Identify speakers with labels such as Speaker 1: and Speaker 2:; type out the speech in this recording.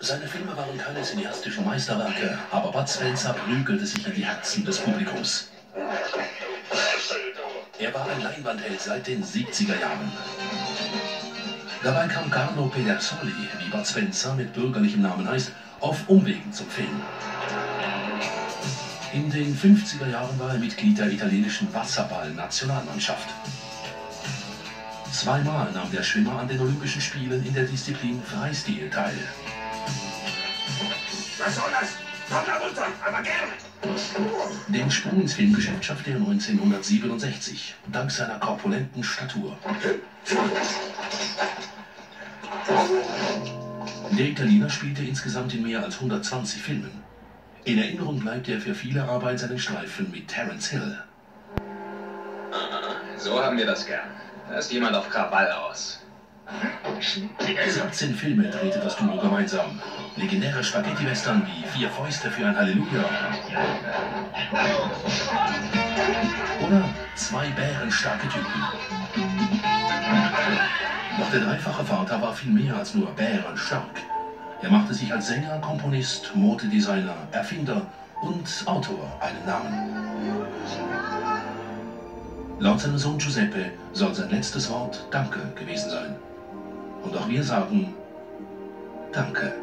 Speaker 1: Seine Filme waren keine cineastischen Meisterwerke, aber Bud Spencer prügelte sich in die Herzen des Publikums. Er war ein Leinwandheld seit den 70er Jahren. Dabei kam Carlo Pedersoli, wie Bud Spencer mit bürgerlichem Namen heißt, auf Umwegen zum Film. In den 50er Jahren war er Mitglied der italienischen Wasserball-Nationalmannschaft. Zweimal nahm der Schwimmer an den Olympischen Spielen in der Disziplin Freistil teil.
Speaker 2: Was soll das? Komm da runter, aber gerne.
Speaker 1: Den Sprung ins Filmgeschäft schaffte er 1967, dank seiner korpulenten Statur. Der Italiener spielte insgesamt in mehr als 120 Filmen. In Erinnerung bleibt er für viele Arbeit seinen Streifen mit Terence Hill.
Speaker 3: So haben wir das gern. Da ist jemand auf Krawall aus.
Speaker 1: 17 Filme drehte das Duo gemeinsam. Legendäre Spaghetti-Western wie Vier Fäuste für ein Halleluja. Oder zwei bärenstarke Typen. Doch der dreifache Vater war viel mehr als nur bärenstark. Er machte sich als Sänger, Komponist, Modedesigner, Erfinder und Autor einen Namen. Laut seinem Sohn Giuseppe soll sein letztes Wort Danke gewesen sein. Und auch wir sagen Danke.